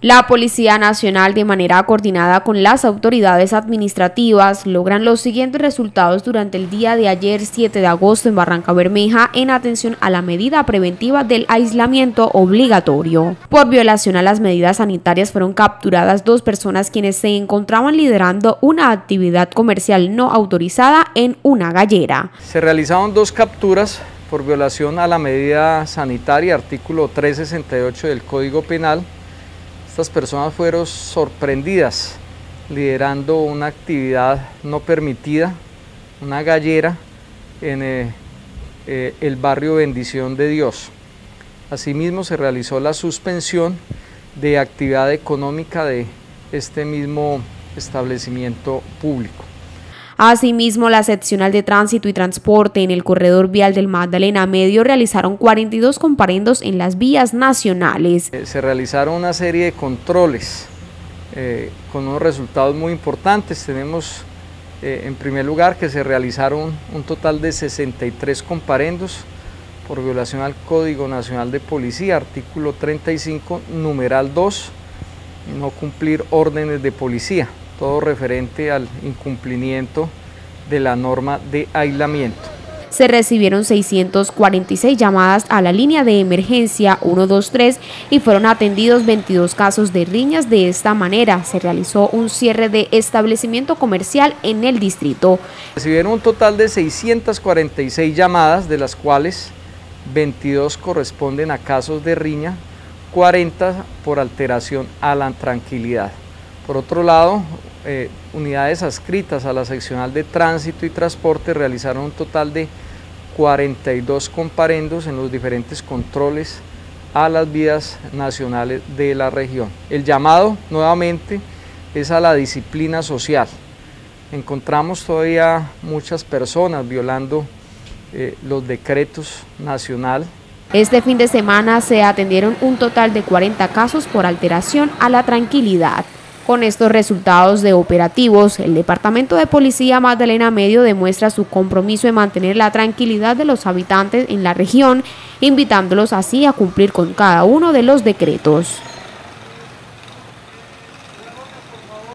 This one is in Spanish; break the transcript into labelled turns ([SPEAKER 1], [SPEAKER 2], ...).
[SPEAKER 1] La Policía Nacional, de manera coordinada con las autoridades administrativas, logran los siguientes resultados durante el día de ayer 7 de agosto en Barranca Bermeja en atención a la medida preventiva del aislamiento obligatorio. Por violación a las medidas sanitarias fueron capturadas dos personas quienes se encontraban liderando una actividad comercial no autorizada en una gallera.
[SPEAKER 2] Se realizaron dos capturas por violación a la medida sanitaria, artículo 368 del Código Penal, estas personas fueron sorprendidas liderando una actividad no permitida, una gallera en eh, eh, el barrio Bendición de Dios. Asimismo se realizó la suspensión de actividad económica de este mismo establecimiento público.
[SPEAKER 1] Asimismo, la seccional de tránsito y transporte en el corredor vial del Magdalena Medio realizaron 42 comparendos en las vías nacionales.
[SPEAKER 2] Eh, se realizaron una serie de controles eh, con unos resultados muy importantes. Tenemos eh, en primer lugar que se realizaron un total de 63 comparendos por violación al Código Nacional de Policía, artículo 35, numeral 2, no cumplir órdenes de policía todo referente al incumplimiento de la norma de aislamiento.
[SPEAKER 1] Se recibieron 646 llamadas a la línea de emergencia 123 y fueron atendidos 22 casos de riñas. De esta manera se realizó un cierre de establecimiento comercial en el distrito.
[SPEAKER 2] Recibieron un total de 646 llamadas, de las cuales 22 corresponden a casos de riña, 40 por alteración a la tranquilidad. Por otro lado, eh, unidades adscritas a la seccional de tránsito y transporte realizaron un total de 42 comparendos en los diferentes controles a las vías nacionales de la región. El llamado nuevamente es a la disciplina social. Encontramos todavía muchas personas violando eh, los decretos nacional.
[SPEAKER 1] Este fin de semana se atendieron un total de 40 casos por alteración a la tranquilidad. Con estos resultados de operativos, el Departamento de Policía Magdalena Medio demuestra su compromiso en mantener la tranquilidad de los habitantes en la región, invitándolos así a cumplir con cada uno de los decretos.